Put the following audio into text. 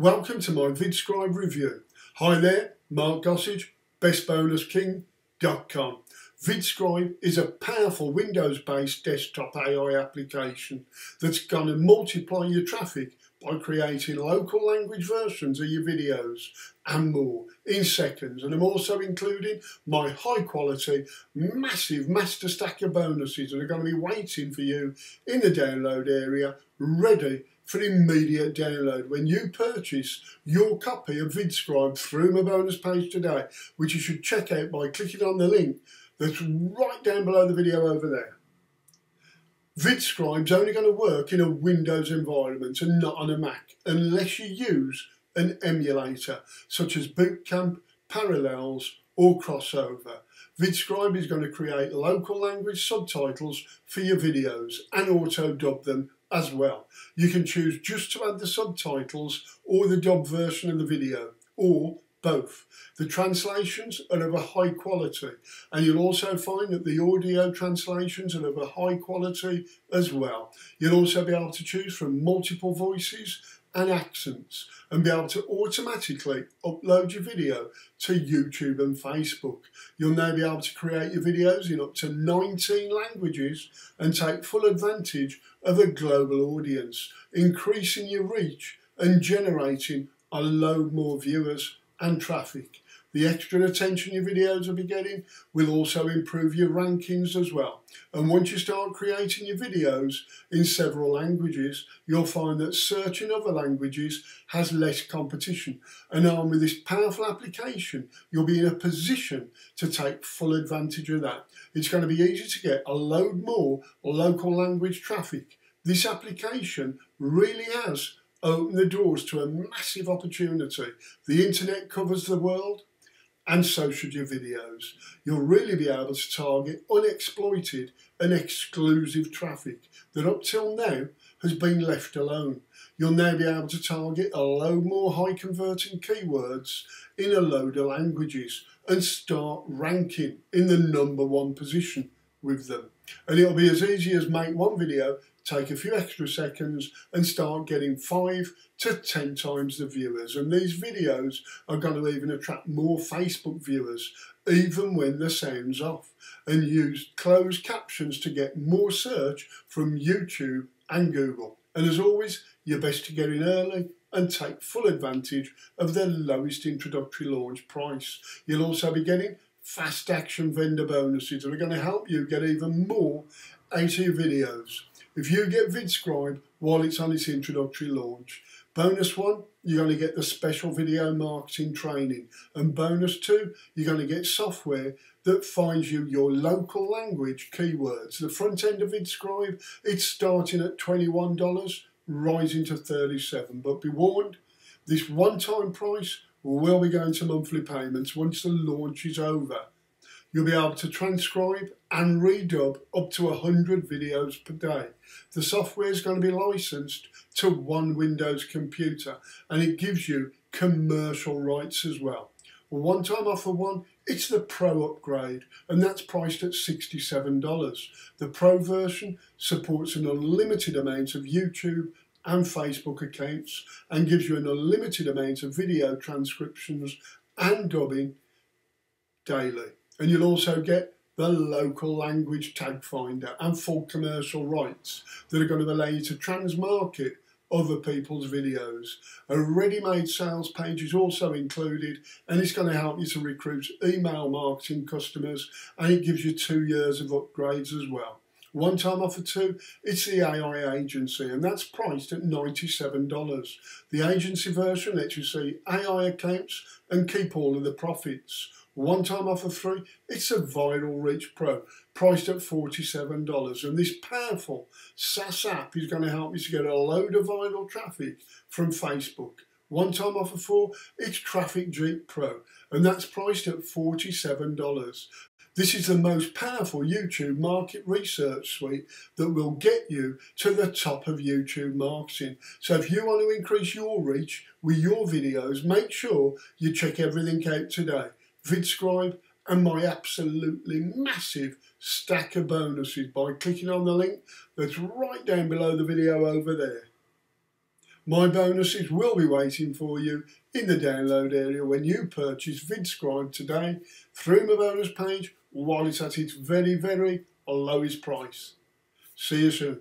Welcome to my VidScribe review. Hi there, Mark Gossage, bestbonusking.com. VidScribe is a powerful Windows-based desktop AI application that's going to multiply your traffic by creating local language versions of your videos and more in seconds. And I'm also including my high quality, massive master stack of bonuses that are going to be waiting for you in the download area, ready for immediate download when you purchase your copy of VidScribe through my bonus page today, which you should check out by clicking on the link that's right down below the video over there. VidScribe's only going to work in a Windows environment and not on a Mac unless you use an emulator such as Boot Camp, Parallels or Crossover. VidScribe is going to create local language subtitles for your videos and auto dub them as well. You can choose just to add the subtitles or the dub version of the video or both. The translations are of a high quality and you'll also find that the audio translations are of a high quality as well. You'll also be able to choose from multiple voices and accents and be able to automatically upload your video to YouTube and Facebook. You'll now be able to create your videos in up to 19 languages and take full advantage of a global audience, increasing your reach and generating a load more viewers and traffic. The extra attention your videos will be getting will also improve your rankings as well. And once you start creating your videos in several languages, you'll find that search in other languages has less competition. And armed with this powerful application, you'll be in a position to take full advantage of that. It's going to be easy to get a load more local language traffic. This application really has opened the doors to a massive opportunity. The internet covers the world, and so should your videos. You'll really be able to target unexploited and exclusive traffic that up till now has been left alone. You'll now be able to target a load more high converting keywords in a load of languages and start ranking in the number one position with them. And it'll be as easy as make one video take a few extra seconds and start getting five to 10 times the viewers. And these videos are going to even attract more Facebook viewers, even when the sound's off, and use closed captions to get more search from YouTube and Google. And as always, you're best to get in early and take full advantage of the lowest introductory launch price. You'll also be getting fast action vendor bonuses that are going to help you get even more out of your videos. If you get VidScribe while it's on its introductory launch, bonus one, you're going to get the special video marketing training. And bonus two, you're going to get software that finds you your local language keywords. The front end of VidScribe, it's starting at $21, rising to 37 But be warned, this one-time price will be going to monthly payments once the launch is over. You'll be able to transcribe and redub up to 100 videos per day. The software is going to be licensed to one Windows computer and it gives you commercial rights as well. One time offer one, it's the Pro upgrade and that's priced at $67. The Pro version supports an unlimited amount of YouTube and Facebook accounts and gives you an unlimited amount of video transcriptions and dubbing daily. And you'll also get the local language tag finder and full commercial rights that are going to allow you to transmarket other people's videos. A ready-made sales page is also included and it's going to help you to recruit email marketing customers and it gives you two years of upgrades as well. One time offer two, it's the AI agency and that's priced at $97. The agency version lets you see AI accounts and keep all of the profits. One time offer three, it's a Viral Reach Pro, priced at $47. And this powerful SaaS app is going to help you to get a load of viral traffic from Facebook. One time offer four, it's Traffic Jeep Pro, and that's priced at $47. This is the most powerful YouTube market research suite that will get you to the top of YouTube marketing. So if you want to increase your reach with your videos, make sure you check everything out today. VidScribe, and my absolutely massive stack of bonuses by clicking on the link that's right down below the video over there. My bonuses will be waiting for you in the download area when you purchase VidScribe today through my bonus page while it's at its very, very lowest price. See you soon.